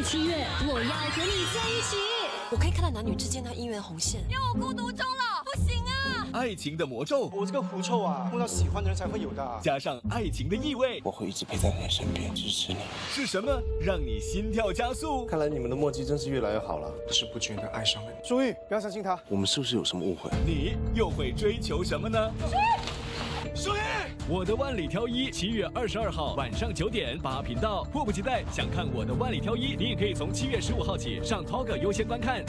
七月，我要和你在一起。我可以看到男女之间的姻缘红线，让我孤独终老，不行啊！爱情的魔咒，我这个狐臭啊，碰到喜欢的人才会有的。加上爱情的意味，我会一直陪在你身边，支持你。是什么让你心跳加速？看来你们的默契真是越来越好了。不知不觉的爱上了你，舒玉，不要相信他。我们是不是有什么误会？你又会追求什么呢？我的万里挑一，七月二十二号晚上九点八频道，迫不及待想看我的万里挑一，你也可以从七月十五号起上 Talk 优先观看。